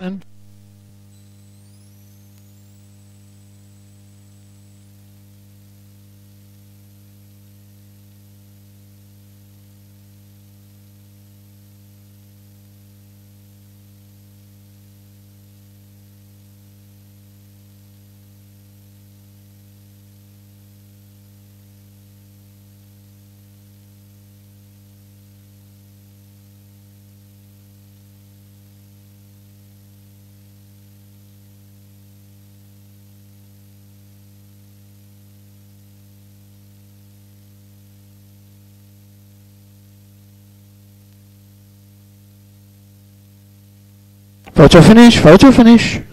And. Photo finish, photo finish.